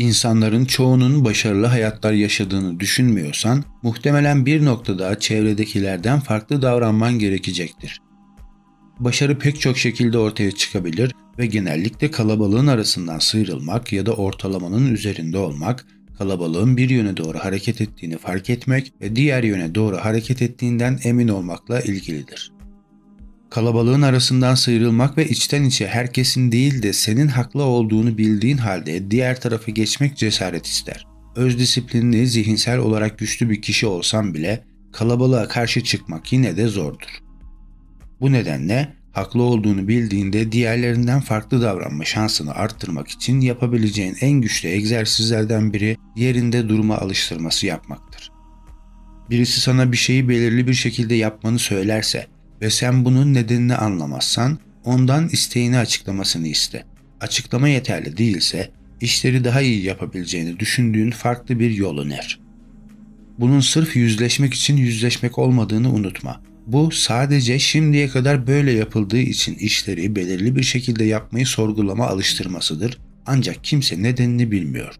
İnsanların çoğunun başarılı hayatlar yaşadığını düşünmüyorsan, muhtemelen bir noktada çevredekilerden farklı davranman gerekecektir. Başarı pek çok şekilde ortaya çıkabilir ve genellikle kalabalığın arasından sıyrılmak ya da ortalamanın üzerinde olmak, kalabalığın bir yöne doğru hareket ettiğini fark etmek ve diğer yöne doğru hareket ettiğinden emin olmakla ilgilidir. Kalabalığın arasından sıyrılmak ve içten içe herkesin değil de senin haklı olduğunu bildiğin halde diğer tarafa geçmek cesaret ister. Öz disiplinli, zihinsel olarak güçlü bir kişi olsan bile kalabalığa karşı çıkmak yine de zordur. Bu nedenle haklı olduğunu bildiğinde diğerlerinden farklı davranma şansını arttırmak için yapabileceğin en güçlü egzersizlerden biri yerinde durma alıştırması yapmaktır. Birisi sana bir şeyi belirli bir şekilde yapmanı söylerse ve sen bunun nedenini anlamazsan ondan isteğini açıklamasını iste. Açıklama yeterli değilse işleri daha iyi yapabileceğini düşündüğün farklı bir yol öner. Bunun sırf yüzleşmek için yüzleşmek olmadığını unutma. Bu sadece şimdiye kadar böyle yapıldığı için işleri belirli bir şekilde yapmayı sorgulama alıştırmasıdır. Ancak kimse nedenini bilmiyor.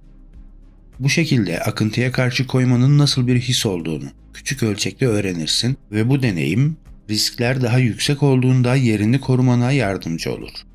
Bu şekilde akıntıya karşı koymanın nasıl bir his olduğunu küçük ölçekte öğrenirsin ve bu deneyim riskler daha yüksek olduğunda yerini korumana yardımcı olur.